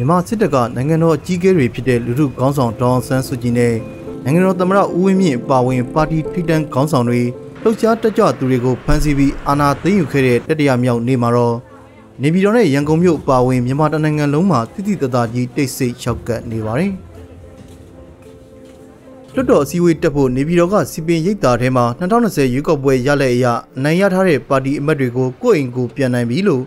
မြန်မာစစ်တပ်ကနိုင်ငံတော်အကြီးအကဲတွေဖြစ်တဲ့လူထုခေါင်းဆောင်ဒေါအောင်ဆန်းစုကြည်နဲ့နိုင်ငံတော်သမ္မတဦးဝင်းမြင့်အပါအဝင်ပါတီထိပ်တန်းခေါင်းဆောင်တွေလှုပ်ရှားတက်ကြွသူတွေကိုဖမ်းဆီးပြီးအာဏာသိမ်းယူခဲ့တဲ့တတိယမြောက်နေ့မှာတော့နေပြည်တော်နဲ့ရန်ကုန်မြို့အပါအဝင်မြန်မာတိုင်းနိုင်ငံလုံးမှာတိတိတသားကြီးတိတ်ဆိတ်လျှောက်ကပ်နေပါတယ်။လွတ်တော်အစည်းအဝေးတက်ဖို့နေပြည်တော်ကစီပင်ရိပ်သာထဲမှာ2020ရွေးကောက်ပွဲရလဒ်အရအနိုင်ရထားတဲ့ပါတီအမတ်တွေကိုကိုယ့်အိမ်ကိုပြန်နိုင်ပြီလို့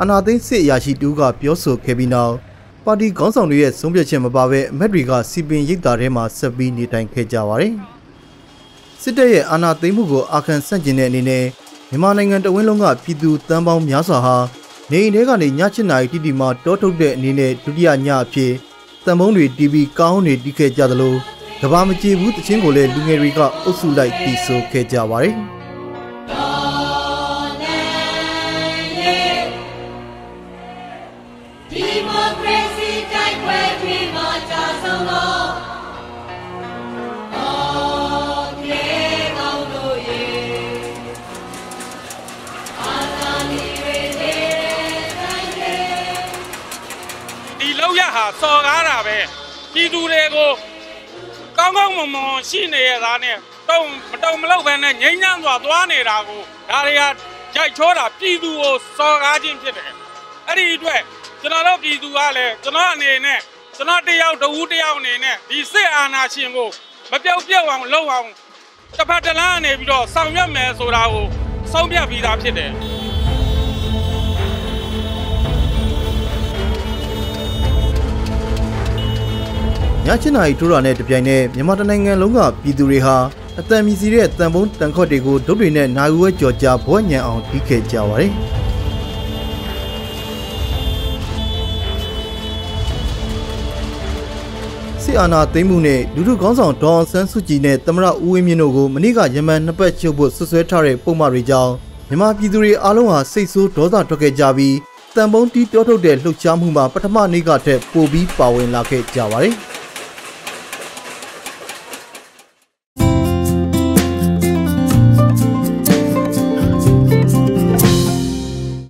အနာသိန်းစစ်အရာရှိတူကပြောဆိုခဲ့ပြီးနောက် ပါတီခေါင်းဆောင်တွေရဲ့ဆုံးဖြတ်ချက်မပါဘဲအမတ်တွေကစီပင်ရိပ်သာထဲမှာဆက်ပြီးနေထိုင်ခဲ့ကြပါတယ်။စစ်တပ်ရဲ့အာဏာသိမ်းမှုကိုအာခံဆန့်ကျင်တဲ့အနေနဲ့မြန်မာနိုင်ငံတဝင်းလုံးကပြည်သူတန်းပေါင်းများစွာဟာနေအိမ်ထဲကနေည7နာရီတိတိမှတောထုတ်တဲ့အနေနဲ့ဒုတိယညအဖြစ်တံပုံးတွေတီးပြီးကောင်းတွေတီးခဲ့ကြသလိုကဘာမကြည့်ဘူးတချင်းကိုလည်းလူငယ်တွေကအုပ်စုလိုက်တီးဆိုခဲ့ကြပါတယ်။ ဒီလောက်ရဟာစော်ကားတာပဲပြည်သူတွေကိုကောင်းကောင်းမွန်မွန်ရှိနေရတာနဲ့တုံမတုံမလောက်ပဲနဲ့ငိမ့်ညမ်းစွာသွားနေတာကိုဒါတွေကရိုက်ချောတာပြည်သူကိုစော်ကားခြင်းဖြစ်တယ်အဲ့ဒီအတွက်ကျွန်တော်တို့ပြည်သူကလည်းကျွန်တော်အနေနဲ့ကျွန်တော်တယောက်တဦးတယောက်အနေနဲ့ဒီစစ်အာဏာရှင်ကိုမပြောက်ပြောက်အောင်လုပ်အောင်တစ်ဖက်တစ်လမ်းအနေပြီးတော့ဆောင်ရွက်မယ်ဆိုတာကိုဆုံးဖြတ်ပြီးသားဖြစ်တယ် ညချင်နာရီထိုးတာနဲ့တပြိုင်နက်မြန်မာတိုင်းနိုင်ငံလုံးကပြည်သူတွေဟာအတန်မြစီတဲ့တန်ဖုံးတန်ခွက်တွေကိုဒုတ်တွေနဲ့နာယူဝဲကြော်ကြဘွက်ညံအောင်တီးခဲ့ကြပါတယ်စစ်အာဏာသိမ်းမှုနဲ့လူထုခေါင်းဆောင်ဒေါအောင်ဆန်းစုကြည်နဲ့သမ္မတဦးဝင်းမြင့်တို့ကိုမနေ့ကရမန်နှစ်ပတ်ချုပ်ဖို့ဆွဆွဲထားတဲ့ပုံမှန်တွေကြောင့်မြန်မာပြည်သူတွေအားလုံးဟာစိတ်ဆိုးဒေါသထွက်ခဲ့ကြပြီးတန်ပုံးတီးတောထုတ်တဲ့လှုပ်ရှားမှုမှာပထမနေ့ကထက်ပိုပြီးပါဝင်လာခဲ့ကြပါတယ်။